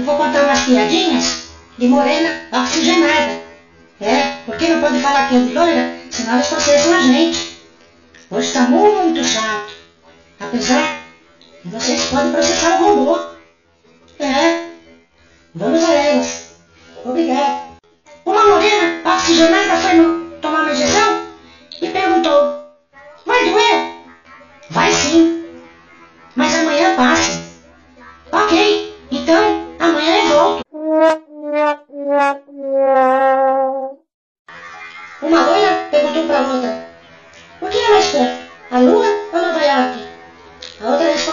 eu vou contar umas piadinhas de morena oxigenada. É, porque não pode falar que é de loira, senão eles processam a gente. Hoje está muito chato. Apesar vocês podem processar o robô.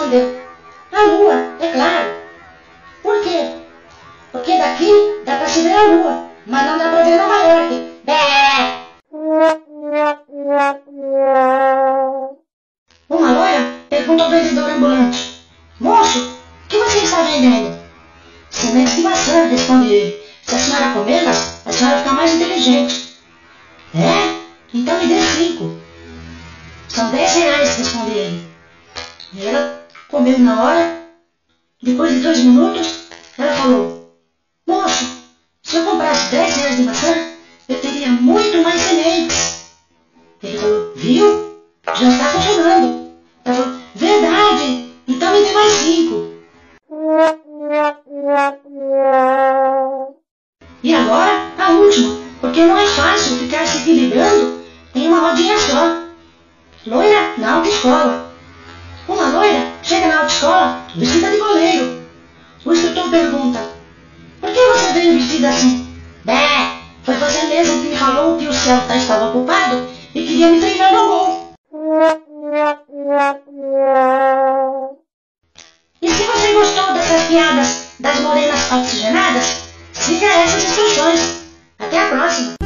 Respondeu: A lua, é claro. Por quê? Porque daqui dá para se ver a lua, mas não dá para ver Nova York. Bé! Uma loira perguntou ao vendedor ambulante: Moço, o que você está vendendo? Sementes de maçã, responde ele. Se a senhora comê-las, a senhora fica mais inteligente. É? Então me dê cinco. São dez reais, responde ele. E ela comeu na hora. Depois de dois minutos, ela falou: Moço, se eu comprasse dez reais de maçã, eu teria muito mais sementes. Ele falou: Viu? Já está funcionando. Ela falou: Verdade, então me dê mais cinco. E agora, a última, porque não é fácil ficar se equilibrando em uma rodinha só. Loira na autoescola. Chega na autoescola, vestida de goleiro. O instrutor pergunta: Por que você veio vestida assim? Bé, foi você mesmo que me falou que o Celta tá, estava ocupado e queria me treinar ao gol. E se você gostou dessas piadas das morenas oxigenadas, siga essas instruções. Até a próxima!